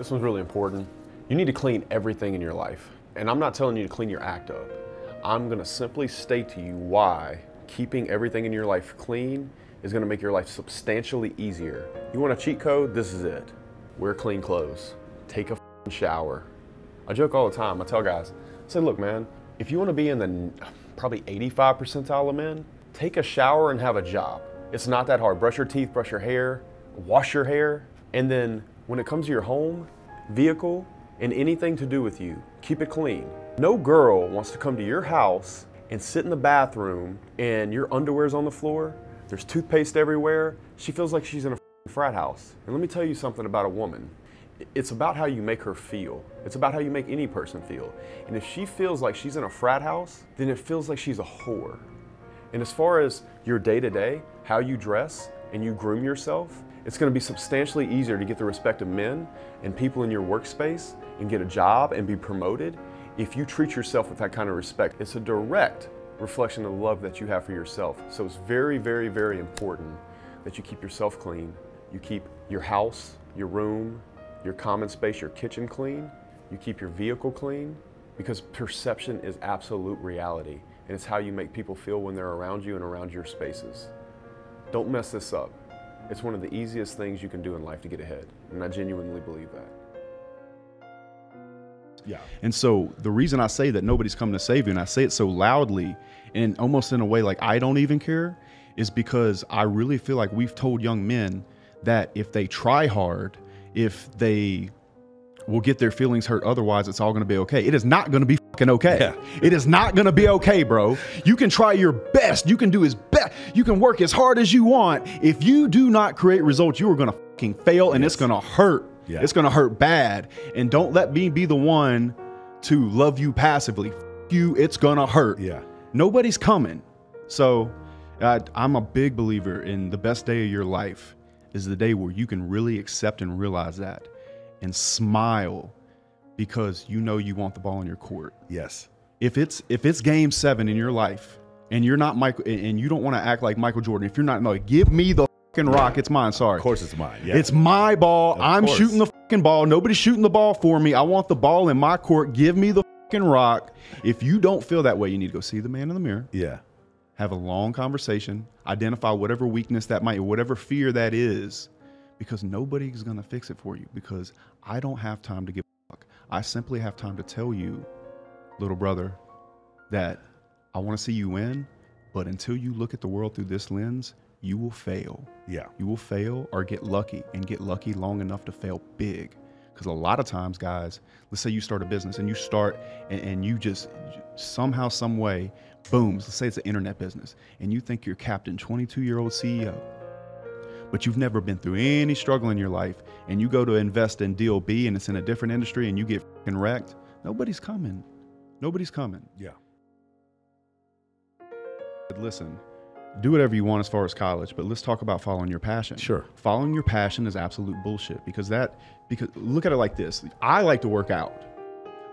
This one's really important. You need to clean everything in your life. And I'm not telling you to clean your act up. I'm to simply state to you why keeping everything in your life clean is to make your life substantially easier. You want a cheat code? This is it. Wear clean clothes. Take a shower. I joke all the time. I tell guys, I say, look, man, if you want to be in the probably 85 percentile of men, take a shower and have a job. It's not that hard. Brush your teeth, brush your hair, wash your hair, and then when it comes to your home, vehicle, and anything to do with you, keep it clean. No girl wants to come to your house and sit in the bathroom and your underwear's on the floor, there's toothpaste everywhere. She feels like she's in a frat house. And let me tell you something about a woman. It's about how you make her feel. It's about how you make any person feel. And if she feels like she's in a frat house, then it feels like she's a whore. And as far as your day to day, how you dress and you groom yourself, it's going to be substantially easier to get the respect of men and people in your workspace and get a job and be promoted if you treat yourself with that kind of respect. It's a direct reflection of the love that you have for yourself. So it's very, very, very important that you keep yourself clean. You keep your house, your room, your common space, your kitchen clean. You keep your vehicle clean because perception is absolute reality and it's how you make people feel when they're around you and around your spaces. Don't mess this up. It's one of the easiest things you can do in life to get ahead, and I genuinely believe that. Yeah. And so the reason I say that nobody's coming to save you, and I say it so loudly and almost in a way like I don't even care, is because I really feel like we've told young men that if they try hard, if they will get their feelings hurt otherwise, it's all going to be okay. It is not going to be fucking okay. Yeah. It is not going to be okay, bro. You can try your best. You can do as best. You can work as hard as you want. If you do not create results, you are going to fucking fail and yes. it's going to hurt. Yeah. It's going to hurt bad. And don't let me be the one to love you passively. F- you, it's going to hurt. Yeah. Nobody's coming. So uh, I'm a big believer in the best day of your life is the day where you can really accept and realize that and smile because you know you want the ball in your court. Yes. If it's if it's game seven in your life and you're not Michael and you don't want to act like Michael Jordan, if you're not no, give me the fucking rock. It's mine. Sorry. Of course it's mine. Yeah. It's my ball. Of I'm course. shooting the fucking ball. Nobody's shooting the ball for me. I want the ball in my court. Give me the fucking rock. If you don't feel that way, you need to go see the man in the mirror. Yeah. Have a long conversation. Identify whatever weakness that might, whatever fear that is, because nobody's gonna fix it for you. Because I don't have time to give. I simply have time to tell you, little brother, that I want to see you win, but until you look at the world through this lens, you will fail. Yeah. You will fail or get lucky and get lucky long enough to fail big. Because a lot of times, guys, let's say you start a business and you start and, and you just somehow, some way, boom, let's say it's an internet business, and you think you're Captain 22 year old CEO but you've never been through any struggle in your life and you go to invest in deal B and it's in a different industry and you get wrecked, nobody's coming. Nobody's coming. Yeah. Listen, do whatever you want as far as college, but let's talk about following your passion. Sure. Following your passion is absolute bullshit because that because look at it like this. I like to work out.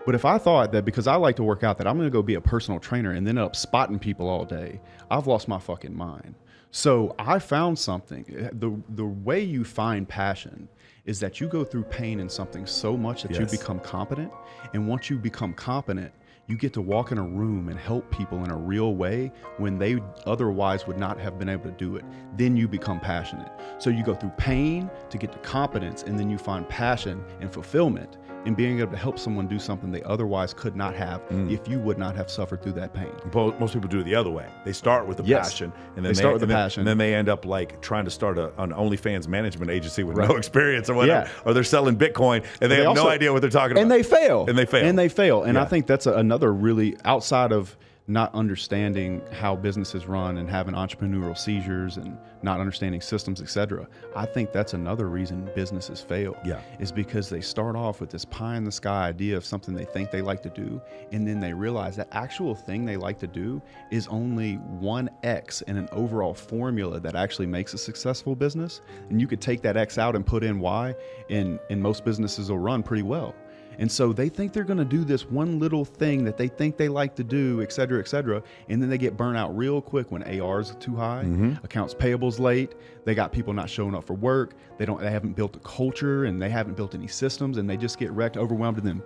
But if I thought that because I like to work out that I'm going to go be a personal trainer and then end up spotting people all day, I've lost my fucking mind. So I found something. Eh, the the way you find passion is that you go through pain in something so much that yes. you become competent. And once you become competent, you get to walk in a room and help people in a real way when they otherwise would not have been able to do it. Then you become passionate. So you go through pain to get to competence, and then you find passion and fulfillment in being able to help someone do something they otherwise could not have mm. if you would not have suffered through that pain. Most people do it the other way. They start with the yes. passion, and then they, they start with the then, passion, and then they end up like trying to start a, an OnlyFans management agency with right. no experience or whatever, yeah. or they're selling Bitcoin and they, they have also, no idea what they're talking about, and they fail, and they fail, and they fail. And yeah. I think that's a, another really outside of not understanding how businesses run and having entrepreneurial seizures and not understanding systems, etc. I think that's another reason businesses fail. Yeah. Is because they start off with this pie in the sky idea of something they think they like to do, and then they realize that actual thing they like to do is only one X in an overall formula that actually makes a successful business. And you could take that X out and put in Y, and, and most businesses will run pretty well. And so they think they're going to do this one little thing that they think they like to do, et cetera, et cetera. And then they get burnt out real quick when AR's too high, mm-hmm. accounts payables late. They got people not showing up for work. They don't. They haven't built a culture and they haven't built any systems, and they just get wrecked, overwhelmed, and then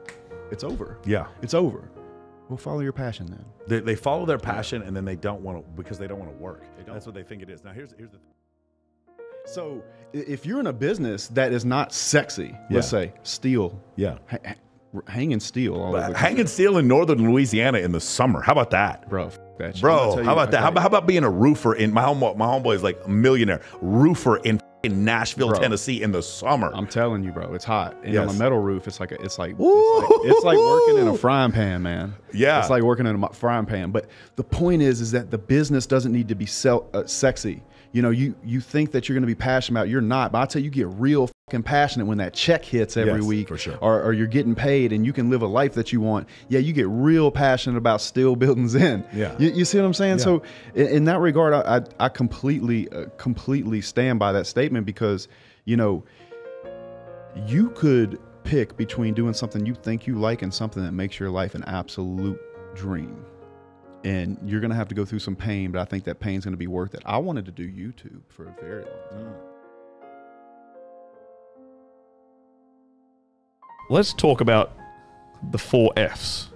it's over. Yeah, it's over. Well, follow your passion then. They, they follow their passion, and then they don't want to because they don't want to work. That's what they think it is. Now here's here's the. So if you're in a business that is not sexy, yeah. let's say steel, yeah, ha- hanging steel, hanging steel in northern Louisiana in the summer. How about that, bro? That bro, how about that? How about, how about being a roofer in my home? My homeboy is like a millionaire roofer in in Nashville, bro, Tennessee in the summer. I'm telling you, bro, it's hot. And yes. on a metal roof, it's like a, it's like, it's like, it's like working in a frying pan, man. Yeah, it's like working in a frying pan. But the point is, is that the business doesn't need to be sell, uh, sexy you know, you you think that you're going to be passionate about, you're not. But I tell you, you get real fucking passionate when that check hits every yes, week, for sure. or, or you're getting paid and you can live a life that you want. Yeah, you get real passionate about still building Zen. Yeah, you, you see what I'm saying? Yeah. So in, in, that regard, I I, I completely uh, completely stand by that statement because you know you could pick between doing something you think you like and something that makes your life an absolute dream and you're going to have to go through some pain, but I think that pain's going to be worth it. I wanted to do YouTube for a very long time. Let's talk about the four F's.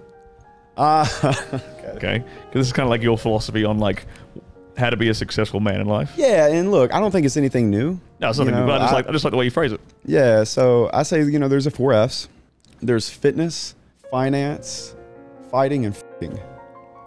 Uh, okay. Because this is kind of like your philosophy on like how to be a successful man in life. Yeah, and look, I don't think it's anything new. No, it's nothing you know, new, but I just, I, like, I just like the way you phrase it. Yeah, so I say, you know, there's a four F's. There's fitness, finance, fighting, and f***ing.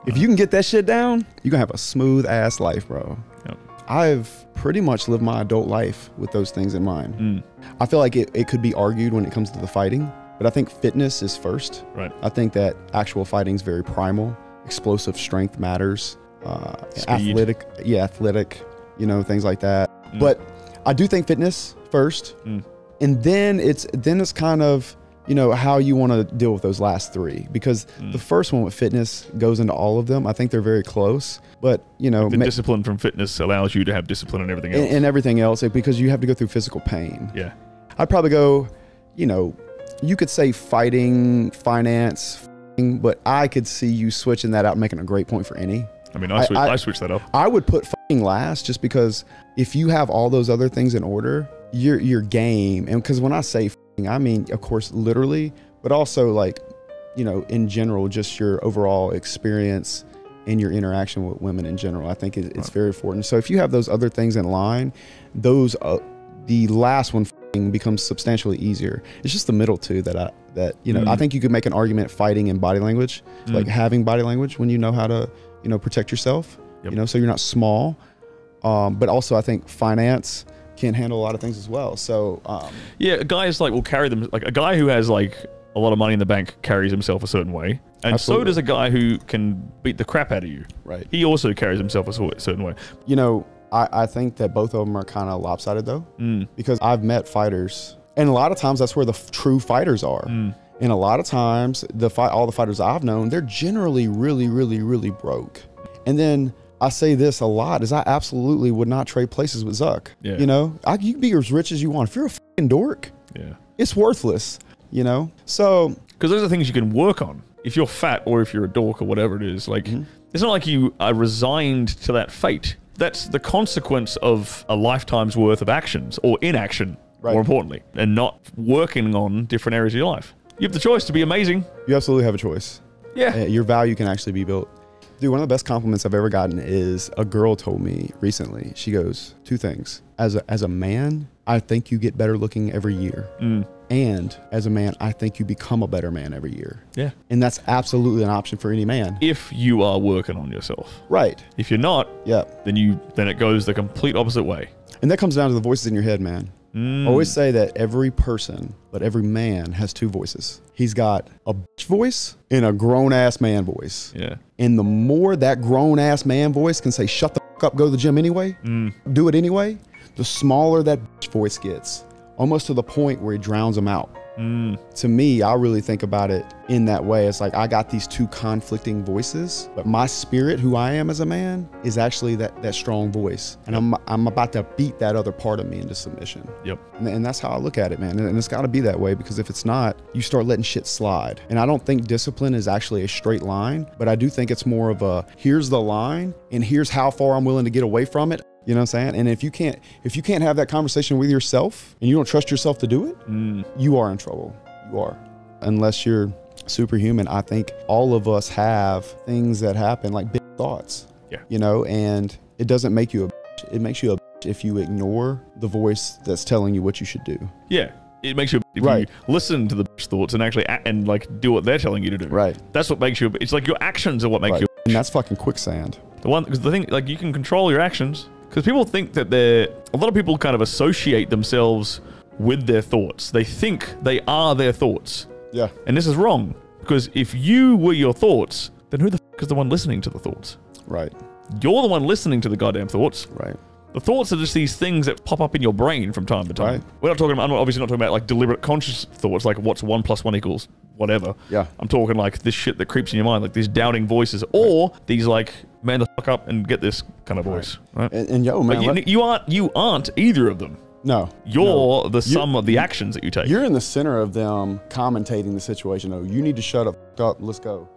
If you can get that shit down, you're gonna have a smooth ass life, bro. Yep. I've pretty much lived my adult life with those things in mind. Mm. I feel like it, it could be argued when it comes to the fighting, but I think fitness is first. Right. I think that actual fighting is very primal. Explosive strength matters. Uh, athletic, yeah, athletic, you know, things like that. Mm. But I do think fitness first, mm. and then it's then it's kind of you know how you want to deal with those last three because mm. the first one with fitness goes into all of them. I think they're very close but you know like the ma- discipline from fitness allows you to have discipline in everything else. and, and everything else because you have to go through physical pain. Yeah. I'd probably go you know you could say fighting finance but i could see you switching that out and making a great point for any. I mean, I, switch, I, I, I switch that up. I would put fighting last just because if you have all those other things in order, your your game. And because when I say I mean, of course, literally, but also like, you know, in general, just your overall experience and your interaction with women in general. I think it, it's right. very important. So if you have those other things in line, those uh, the last one becomes substantially easier. It's just the middle two that I that you know. Mm. I think you could make an argument fighting in body language, mm. like having body language when you know how to you know protect yourself. Yep. You know, so you're not small. Um, but also, I think finance can handle a lot of things as well. So um, yeah, guys like will carry them like a guy who has like a lot of money in the bank carries himself a certain way, and absolutely. so does a guy who can beat the crap out of you. Right. He also carries himself a certain way. You know, I, I think that both of them are kind of lopsided though, mm. because I've met fighters, and a lot of times that's where the f- true fighters are. Mm. And a lot of times, the fight, all the fighters I've known, they're generally really, really, really broke. And then I say this a lot is I absolutely would not trade places with Zuck. Yeah. You know, I, you can be as rich as you want. If you're a fucking dork, yeah, it's worthless. You know, so because those are things you can work on. If you're fat or if you're a dork or whatever it is, like mm-hmm. it's not like you are resigned to that fate. That's the consequence of a lifetime's worth of actions or inaction, right. more importantly, and not working on different areas of your life. You have the choice to be amazing. You absolutely have a choice. Yeah. Uh, your value can actually be built. Dude, one of the best compliments I've ever gotten is a girl told me recently. She goes, two things. As a, as a man, I think you get better looking every year. Mm. And as a man, I think you become a better man every year. Yeah. And that's absolutely an option for any man. If you are working on yourself. Right. If you're not, yeah. then you then it goes the complete opposite way. And that comes down to the voices in your head, man. Mm. I always say that every person, but every man has two voices. He's got a bitch voice and a grown ass man voice. Yeah. And the more that grown ass man voice can say, shut the fuck up, go to the gym anyway, mm. do it anyway, the smaller that voice gets, almost to the point where it drowns him out. Mm. To me, I really think about it in that way. It's like I got these two conflicting voices, but my spirit, who I am as a man, is actually that that strong voice, and I'm I'm about to beat that other part of me into submission. Yep. And, and that's how I look at it, man. And, and it's got to be that way because if it's not, you start letting shit slide. And I don't think discipline is actually a straight line, but I do think it's more of a here's the line, and here's how far I'm willing to get away from it. You know what I'm saying? And if you can't if you can't have that conversation with yourself and you don't trust yourself to do it, mm. you are in trouble. You are. Unless you're superhuman, I think all of us have things that happen like big thoughts. Yeah. You know, and it doesn't make you a bitch. It makes you a bitch if you ignore the voice that's telling you what you should do. Yeah. It makes you if right. you listen to the thoughts and actually act, and like do what they're telling you to do. Right. That's what makes you. It's like your actions are what make right. you. And that's fucking quicksand. The one because the thing like you can control your actions because people think that they're, a lot of people kind of associate themselves with their thoughts. They think they are their thoughts. Yeah. And this is wrong. Because if you were your thoughts, then who the f is the one listening to the thoughts? Right. You're the one listening to the goddamn thoughts. Right. The thoughts are just these things that pop up in your brain from time to time. Right. We're not talking about, I'm obviously not talking about like deliberate conscious thoughts, like what's one plus one equals whatever. Yeah. I'm talking like this shit that creeps in your mind, like these doubting voices, or these like, man the fuck up and get this kind of voice. Right. And, and yo, man. You, you, aren't you aren't either of them. No. You're no. the sum of the actions that you take. You're in the center of them commentating the situation. Oh, you need to shut up. up. Let's go.